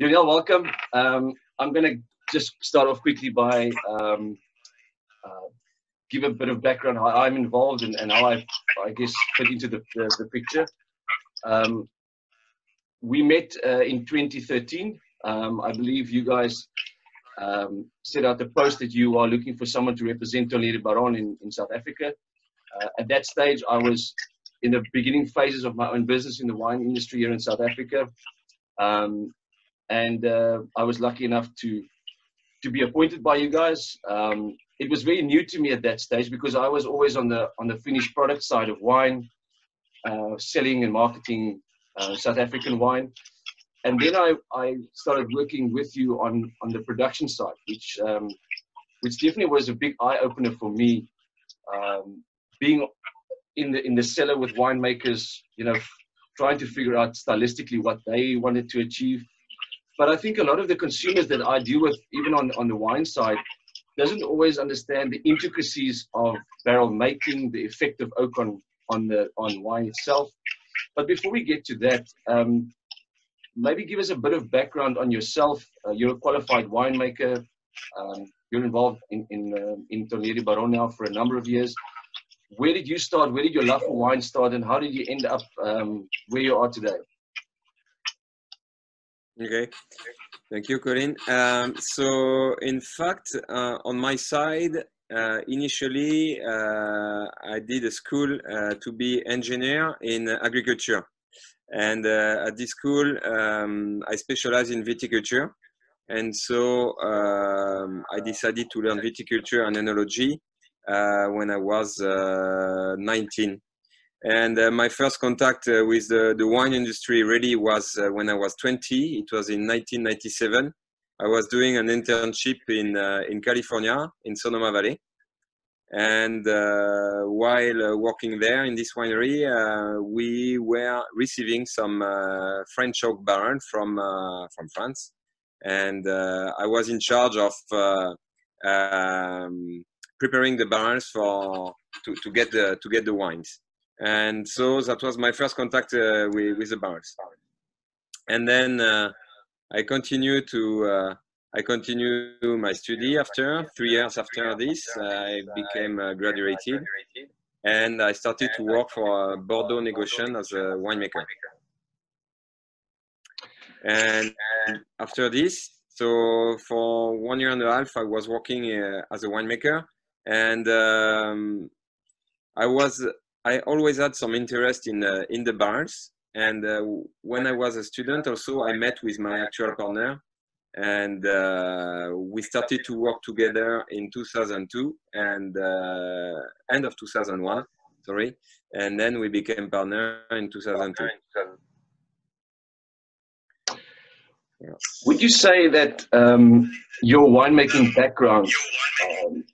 Danielle, welcome. Um, I'm going to just start off quickly by um, uh, give a bit of background how I'm involved and, and how I, I guess, fit into the, the, the picture. Um, we met uh, in 2013. Um, I believe you guys um, set out the post that you are looking for someone to represent Tonnellerie Baron in, in South Africa. Uh, at that stage, I was in the beginning phases of my own business in the wine industry here in South Africa. Um, and uh, I was lucky enough to to be appointed by you guys. Um, it was very new to me at that stage because I was always on the on the finished product side of wine, uh, selling and marketing uh, South African wine. And then I, I started working with you on, on the production side, which um, which definitely was a big eye opener for me. Um, being in the in the cellar with winemakers, you know, trying to figure out stylistically what they wanted to achieve. But I think a lot of the consumers that I deal with, even on, on the wine side, doesn't always understand the intricacies of barrel making, the effect of oak on, on the on wine itself. But before we get to that, um, maybe give us a bit of background on yourself. Uh, you're a qualified winemaker. Um, you're involved in in, uh, in Tonnellerie Baron now for a number of years where did you start? Where did your love for wine start, and how did you end up um, where you are today? Okay, thank you, Colyn. Um, so, in fact, uh, on my side, uh, initially, uh, I did a school uh, to be engineer in agriculture, and uh, at this school, um, I specialize in viticulture, and so um, I decided to learn viticulture and enology uh, when I was uh, 19. And uh, my first contact with the, the wine industry really was when I was 20. It was in 1997. I was doing an internship in, in California, in Sonoma Valley. And uh, while uh, working there in this winery, uh, we were receiving some French oak barrel from from France, and I was in charge of um, preparing the barrels for to, to get the to get the wines and so that was my first contact uh, with, with the barrels. And then uh, i continue to uh, i continue my study after three years after this i became uh, graduated. And i started to work for bordeaux negociant as a winemaker. And after this so for one year and a half i was working uh, as a winemaker. And um, I was I always had some interest in uh, in the barns. And uh, when I was a student, also I met with my actual partner, and uh, we started to work together in 2002 and uh, end of 2001. Sorry, and then we became partner in 2002. Would you say that um, your winemaking background um,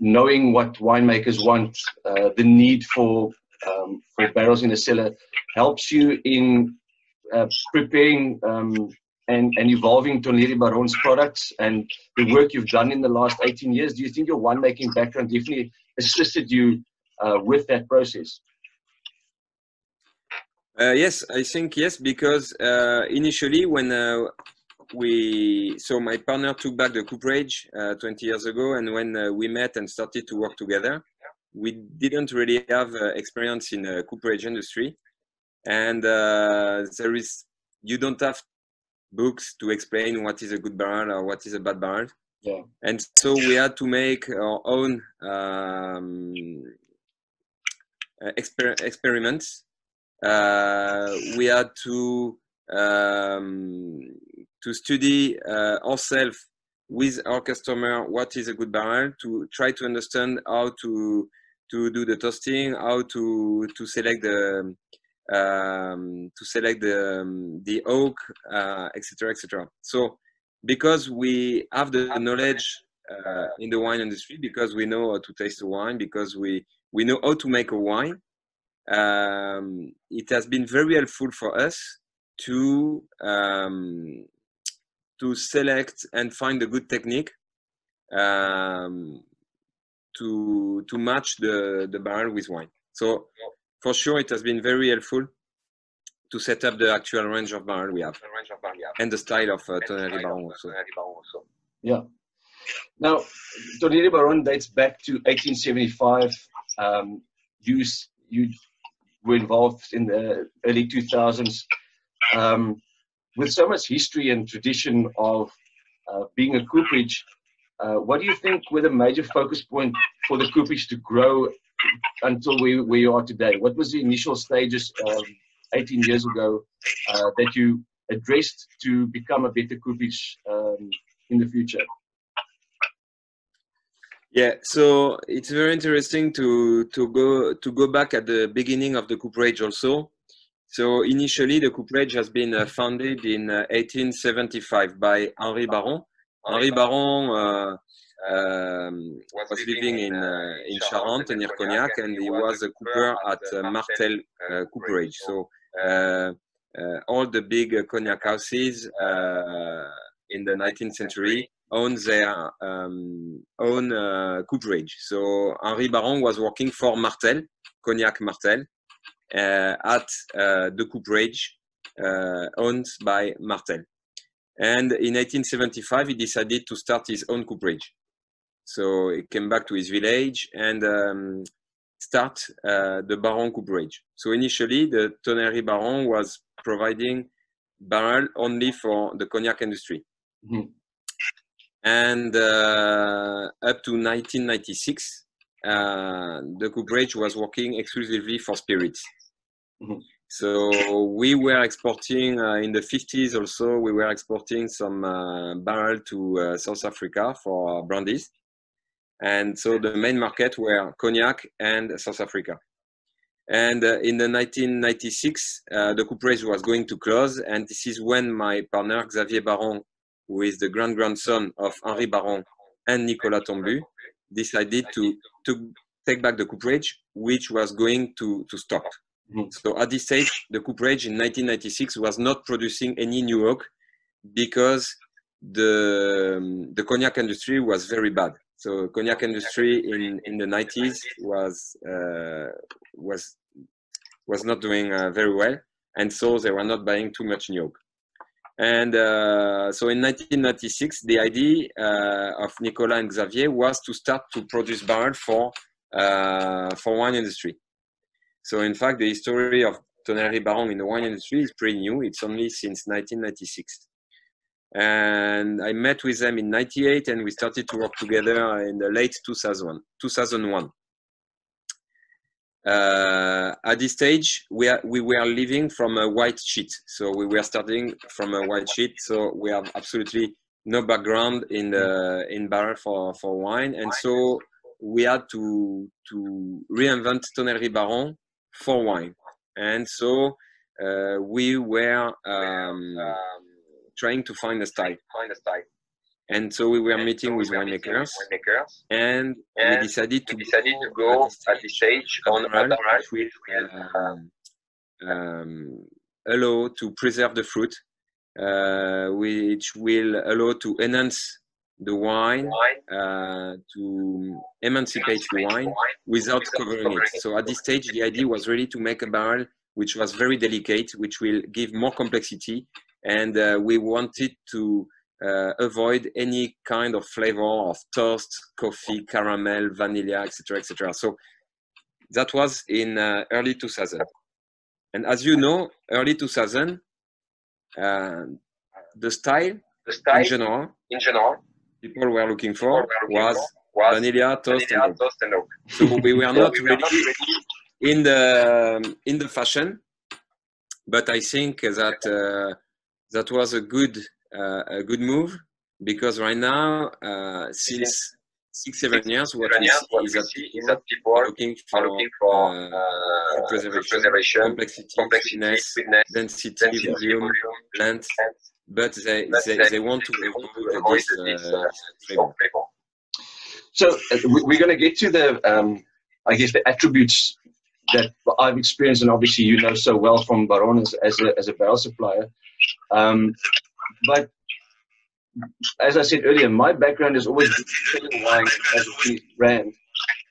knowing what winemakers want, uh, the need for um, for barrels in the cellar, helps you in uh, preparing um, and, and evolving Tonnellerie Baron's products and the work you've done in the last 18 years. Do you think your winemaking background definitely assisted you uh, with that process? Uh, yes, I think yes, because uh, initially when uh, we so my partner took back the cooperage uh, 20 years ago and when we met and started to work together we didn't really have uh, experience in the cooperage industry. And uh, there is you don't have books to explain what is a good barrel or what is a bad barrel. Yeah. and so we had to make our own um, exper- experiments. Uh, we had to um, to study uh, ourselves with our customer what is a good barrel to try to understand how to to do the toasting how to to select the um, to select the um, the oak etc uh, etc et so because we have the knowledge uh, in the wine industry because we know how to taste a wine because we we know how to make a wine um, it has been very helpful for us to um, to select and find a good technique um, to to match the the barrel with wine. So for sure, it has been very helpful to set up the actual range of barrel we have and the style of uh, Tonnellerie Baron also. Yeah. Now, Tonnellerie Baron dates back to 1875. Um, you, you were involved in the early 2000s. Um, with so much history and tradition of uh, being a cooperage, uh, what do you think were the major focus point for the cooperage to grow until we, you are today? What was the initial stages um, 18 years ago uh, that you addressed to become a better cooperage um, in the future? Yeah, so it's very interesting to to go to go back at the beginning of the cooperage also. So initially, the cooperage has been uh, founded in uh, 1875 by Henri Baron. Henri Baron uh, was living in uh, in Charente near Cognac, and he was a cooper at uh, Martell uh, Cooperage. So all the big cognac houses in the 19th century own their um, own uh, cooperage. So Henri Baron was working for Martell, Cognac Martell, uh, at uh, the cooperage uh, owned by Martell. And in 1875, he decided to start his own cooperage. So he came back to his village and um, start uh, the Baron cooperage. So initially, the Tonnellerie Baron was providing barrel only for the cognac industry. Mm-hmm and uh, up to 1996, uh, the cooperage was working exclusively for spirits. Mm-hmm. So we were exporting uh, in the 50s also, we were exporting some uh, barrel to uh, South Africa for brandies. And so the main market were cognac and South Africa. And uh, in the 1996, the cooperage was going to close. And this is when my partner, Xavier Baron, who is the grand grandson of Henri Baron and Nicolas Tombu, decided to, to take back the cooperage, which was going to, to stop. Mm-hmm. So at this stage, the cooperage in 1996 was not producing any new oak because the, the cognac industry was very bad. So cognac industry in, in the 90s was, uh, was, was not doing uh, very well. And so they were not buying too much new oak. And uh, so in 1996, the idea uh, of Nicolas and Xavier was to start to produce barrel for uh, for wine industry. So in fact, the history of Tonnellerie Baron in the wine industry is pretty new. It's only since 1996. And I met with them in 98 and we started to work together in the late 2000, 2001 uh, at this stage we are, we were living from a white sheet so we were starting from a white sheet so we have absolutely no background in the in barrel for for wine and so we had to to reinvent tonnellerie baron for wine. And so uh, we were um, trying to find a style find a style and so we were and meeting so with winemakers, winemakers, and, and we decided to, decided to go at this stage on a which will um, um, allow to preserve the fruit, uh, which will allow to enhance the wine, uh, to emancipate the wine without covering it. So at this stage, the idea was really to make a barrel which was very delicate, which will give more complexity, and uh, we wanted to uh, avoid any kind of flavor of toast, coffee, caramel, vanilla, etc., etc. So that was in uh, early 2000. And as you know, early 2000, uh, the style, the style in general, in general, people were looking for were looking was, for was vanilla, toast, vanilla, and, toast and oak. So we were not really, in the in the fashion, but I think that uh, that was a good uh, a good move because right now, uh, since six, seven years, what we see is that people are looking for, looking for uh, uh, preservation, preservation, complexity, complexity sweetness, density, density volume, volume length, but they, they, they, want to avoid this, uh, flavor. So we're going to get to the, um, I guess, the attributes that I've experienced, and obviously you know so well from Baron as, as, a, as a barrel supplier. Um, but as I said earlier, my background is always selling wine as a brand.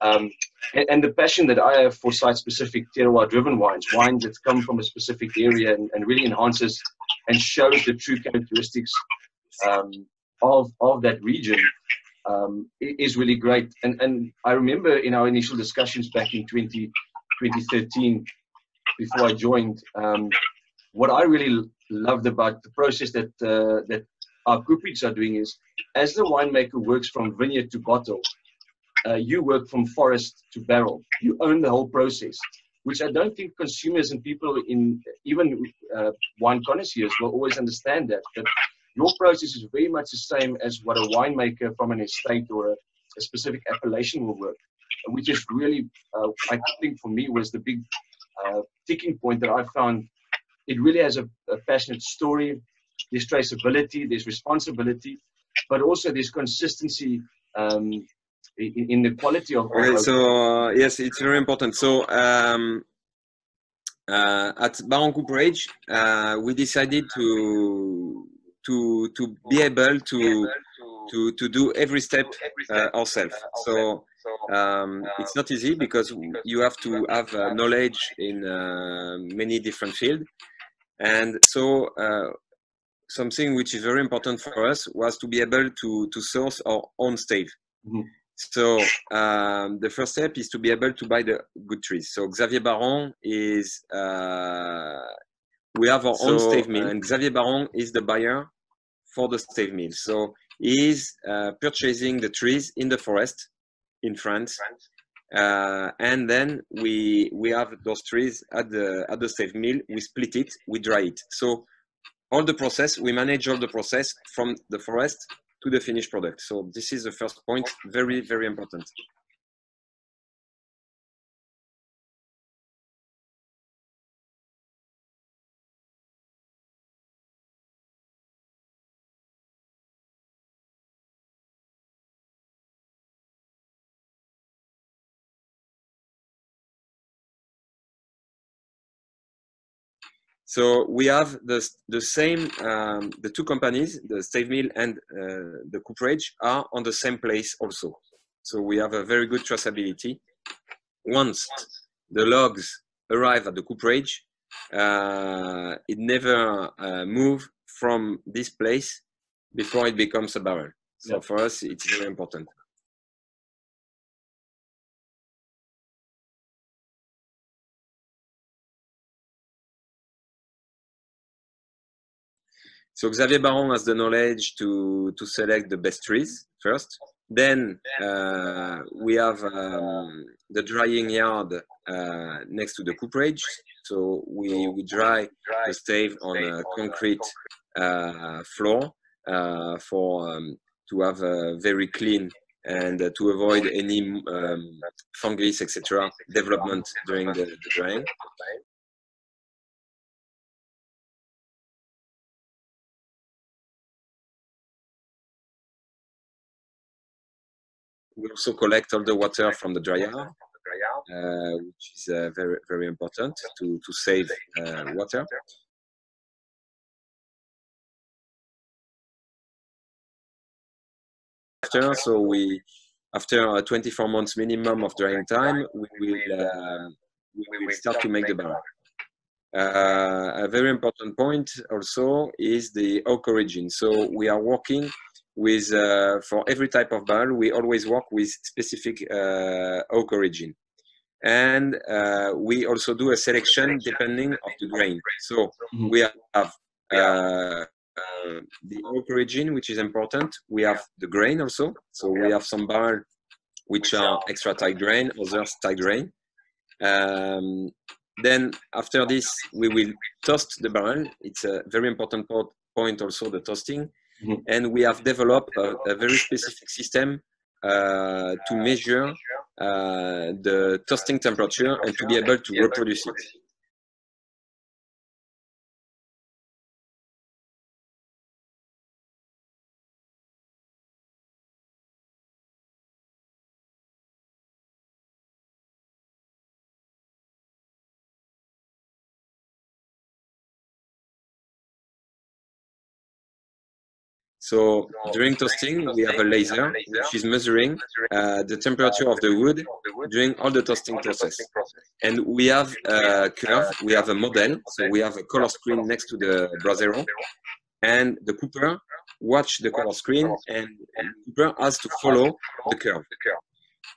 Um, and, and, the passion that I have for site-specific terroir-driven wines, wines that come from a specific area and, and really enhances and shows the true characteristics um, of of that region, um, is really great. And and I remember in our initial discussions back in 20, 2013, before I joined, um, what I really loved about the process that uh, that our cooperage are doing is, as the winemaker works from vineyard to bottle, uh, you work from forest to barrel. You own the whole process, which I don't think consumers and people in even uh, wine connoisseurs will always understand that. But your process is very much the same as what a winemaker from an estate or a, a specific appellation will work, which is really, uh, I think for me, was the big uh, ticking point that I found. It really has a, a passionate story. There's traceability, there's responsibility, but also there's consistency um, in, the quality of. Okay, so uh, yes, it's very important. So um, uh, at Baron Cooperage, uh, we decided to to to be able to to to do every step uh, ourselves. So um, it's not easy because you have to have uh, knowledge in uh, many different fields, and so uh, something which is very important for us was to be able to to source our own stave. Mm-hmm. So um, the first step is to be able to buy the good trees. So Xavier Baron is uh, we have our so, own stave mill, and Xavier Baron is the buyer for the stave mill. So he's uh, purchasing the trees in the forest in France, uh, and then we we have those trees at the at the stave mill. We split it, we dry it. So all the process, we manage all the process from the forest to the finished product. So this is the first point, very very important. So we have the, the same, um, the two companies, the Stave Mill and uh, the Cooperage are on the same place also. So we have a very good traceability. Once the logs arrive at the Cooperage, uh, it never uh, move from this place before it becomes a barrel. So yeah. for us, it's very important. So Xavier Baron has the knowledge to, to select the best trees first. Then uh, we have um, the drying yard uh, next to the cooperage. So we, we dry the stave on a concrete uh, floor uh, for um, to have a very clean and uh, to avoid any um, fungus, etc., development during the, the drying. We also collect all the water from the dryer, uh, which is uh, very very important to to save uh, water. After, so we after 24 months minimum of drying time, we will uh, we will start to make the barrel. Uh, a very important point also is the oak origin. So we are working with uh, for every type of barrel we always work with specific uh, oak origin. And uh, we also do a selection depending of the grain. So mm-hmm. we have uh, uh, the oak origin which is important. We have the grain also. So we have some barrel which are extra tight grain others tight grain. Um, then after this we will toast the barrel it's a very important point also the toasting Mm-hmm. And we have developed a, a very specific system uh, to measure uh, the toasting temperature and to be able to reproduce it. So during toasting, we have a laser which is measuring uh, the temperature of the wood during all the toasting process. And we have a curve, we have a model, so we have a color screen next to the brasero, and the cooper watch the color screen, and the cooper has to follow the curve.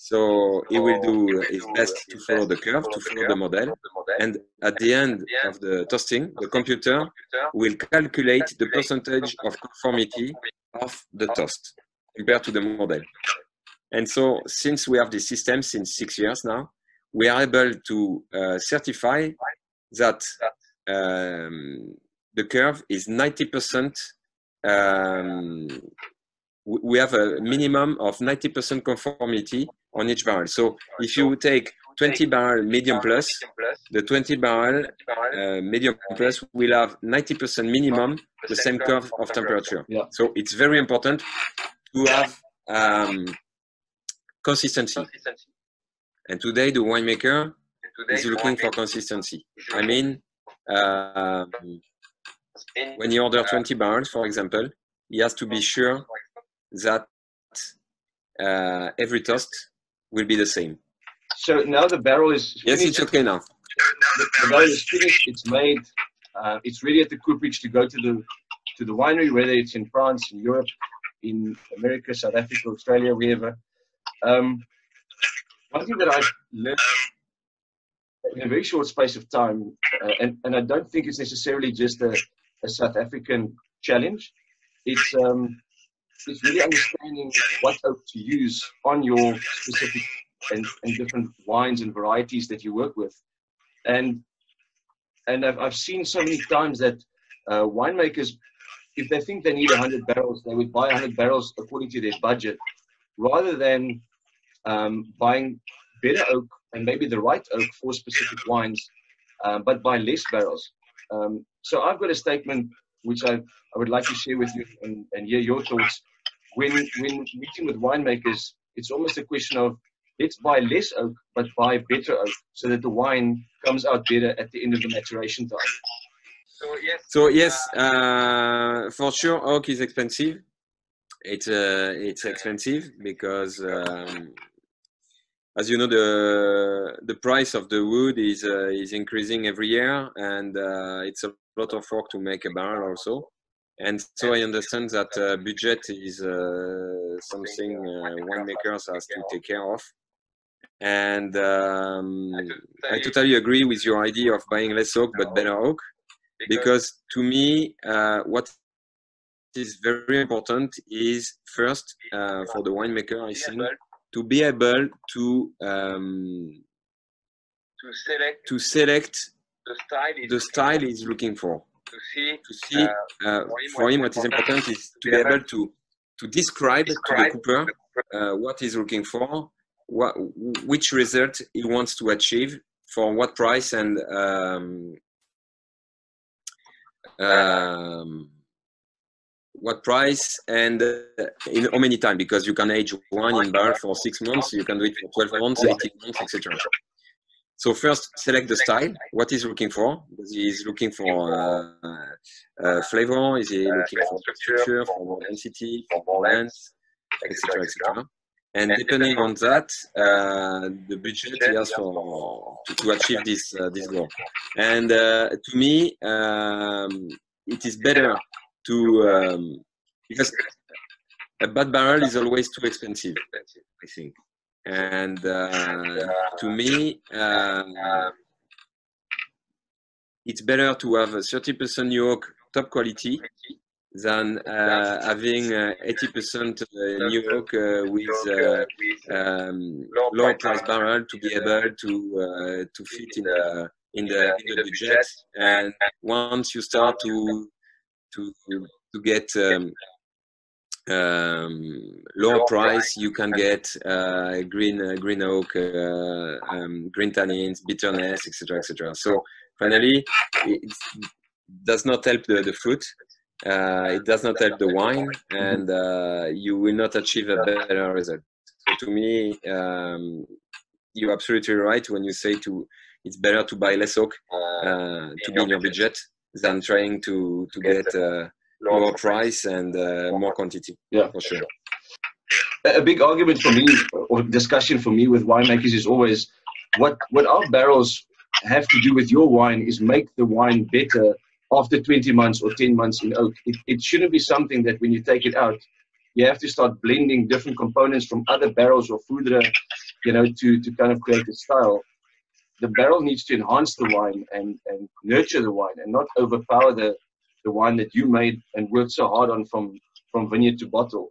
So he will do his best to follow the curve, to follow the model. And at the end of the testing, the computer will calculate the percentage of conformity of the test compared to the model. And so since we have this system since six years now, we are able to uh, certify that um, the curve is 90% um, we have a minimum of 90% conformity on each barrel. So if you take 20 barrel medium plus, the 20 barrel uh, medium plus will have 90% minimum the same curve of temperature. Yeah. So it's very important to have um, consistency. And today the winemaker is looking for consistency. I mean, uh, when you order 20 barrels, for example, he has to be sure that uh, every toast will be the same. So now the barrel is Yes, finished. it's okay now. the, the barrel is finished. It's made. Uh, it's ready at the cooperage to go to the to the winery, whether it's in France, in Europe, in America, South Africa, Australia, wherever. Um, one thing that I've learned in a very short space of time, uh, and, and I don't think it's necessarily just a, a South African challenge. It's um, it's really understanding what oak to use on your specific and, and different wines and varieties that you work with. And and I've, I've seen so many times that uh, winemakers, if they think they need 100 barrels, they would buy 100 barrels according to their budget, rather than um, buying better oak and maybe the right oak for specific wines, um, but buy less barrels. Um, so I've got a statement which I, I would like to share with you and, and hear your thoughts. When, when meeting with winemakers, it's almost a question of let's buy less oak, but buy better oak so that the wine comes out better at the end of the maturation time. So yes, So yes, uh, for sure, oak is expensive. It's uh, it's expensive because, um, as you know, the the price of the wood is uh, is increasing every year, and uh, it's a lot of work to make a barrel also. And so I understand that uh, budget is uh, something uh, winemakers has to take care of. And um, I totally agree with your idea of buying less oak but better oak because to me, uh, what is very important is first uh, for the winemaker, I think, to be able to um, to select to select the style is the style he's looking for. To see To see uh, for him, what is important is to be able to to describe to the cooper uh, what he's looking for, what which result he wants to achieve, for what price, and um, um, what price and uh, in how many time because you can age wine in barrel for six months you can do it for 12 months 18 months etc so first select the style. what he's looking for? Is he looking for uh, uh, flavor? Is he looking for structure for more density for more length etc etc and depending on that uh, the budget he has for to, to achieve this uh, this goal. And uh, to me um, it is better. to um, because a bad barrel is always too expensive i think and uh, to me uh, it's better to have a 30% new oak top quality than uh, having uh, 80% uh, new oak uh, with uh, um, low price barrel to be able to uh, to fit in the in the in the budget. And once you start to to to get um, um, lower price you can get uh, green uh, green oak uh, um, green tannins bitterness etc etc so finally it does not help the, the fruit. Uh, it does not help the wine and uh, you will not achieve a better result. So to me um, you're absolutely right when you say to it's better to buy less oak uh, to be in your budget than trying to to get uh, lower price and uh, more quantity. Yeah. for sure. a big argument for me or discussion for me with winemakers is always what what our barrels have to do with your wine is make the wine better after 20 months or 10 months in oak. It, it shouldn't be something that when you take it out, you have to start blending different components from other barrels or foudre, you know, to, to kind of create a style. The barrel needs to enhance the wine and, and nurture the wine and not overpower the, the wine that you made and worked so hard on from, from vineyard to bottle.